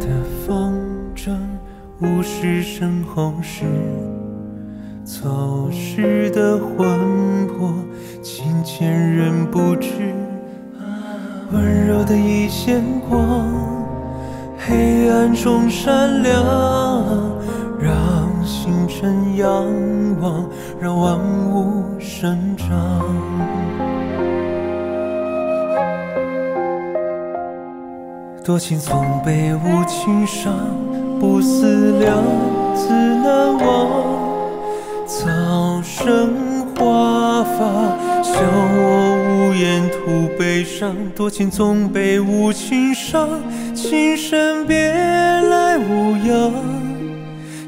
的风筝，无视身后事，走失的魂魄，清浅人不知，温柔的一线光，黑暗中闪亮，让星辰仰望，让万物生长。多情总被无情伤，不思量，自难忘。草生花发，笑我无言吐悲伤。多情总被无情伤，情深别来无恙。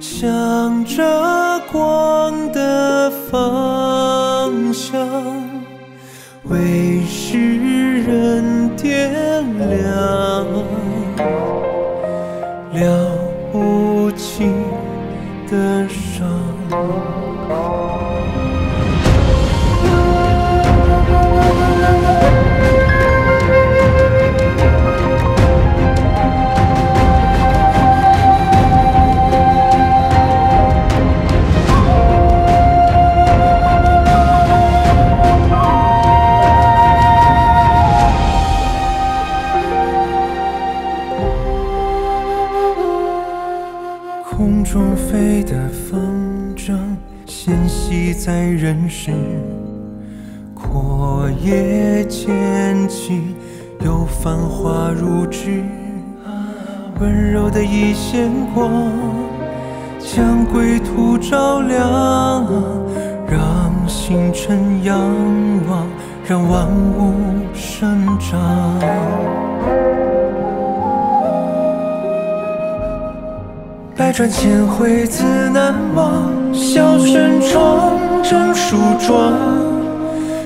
向着光的方向，为世了了不尽的伤。在人世。阔叶渐起，有繁花如织。温柔的一线光，将归途照亮，让星辰仰望，让万物生长。百转千回自难忘，笑声窗正梳妆，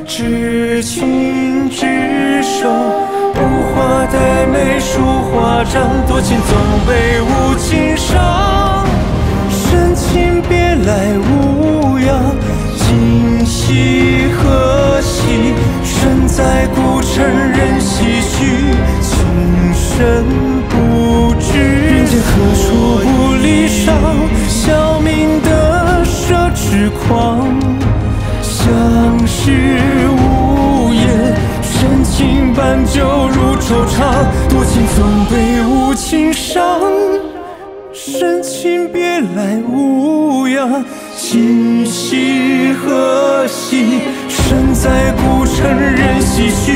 至情至手，无花黛眉书画章，多情总被无情伤，深情别来无恙，今夕何夕？身在古城人唏嘘，情深不知人间何处不。离殇，是无言，深情伴酒入愁肠，多情总被无情伤，深情别来无恙，今夕何夕？身在孤城人唏嘘，